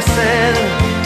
de